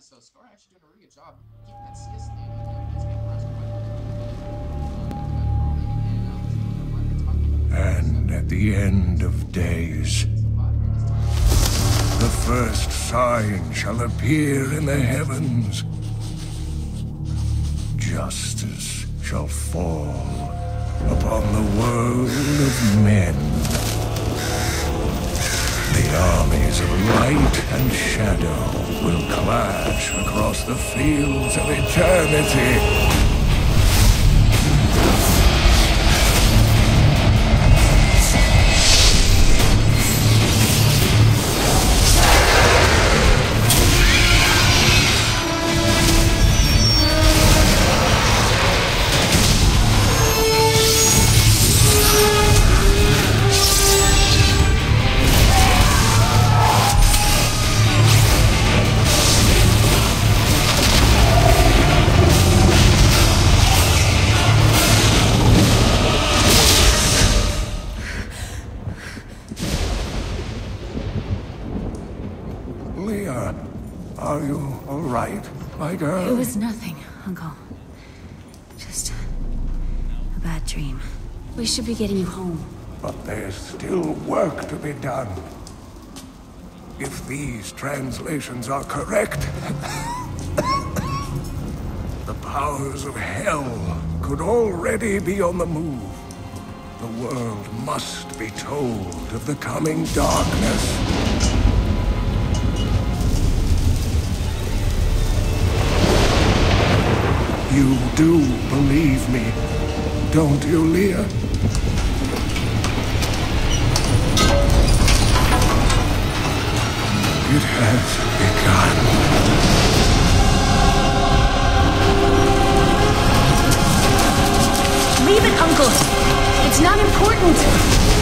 guys, so Scar actually doing a really good job keeping that CS. And at the end of days, the first sign shall appear in the heavens. Justice shall fall upon the world of men. Armies of light and shadow will clash across the fields of eternity. Leah, uh, are you all right, my girl? It was nothing, Uncle. Just a bad dream. We should be getting you home. But there's still work to be done. If these translations are correct, the powers of hell could already be on the move. The world must be told of the coming darkness. You do believe me, don't you, Leah? It has begun. Leave it, Uncle! It's not important!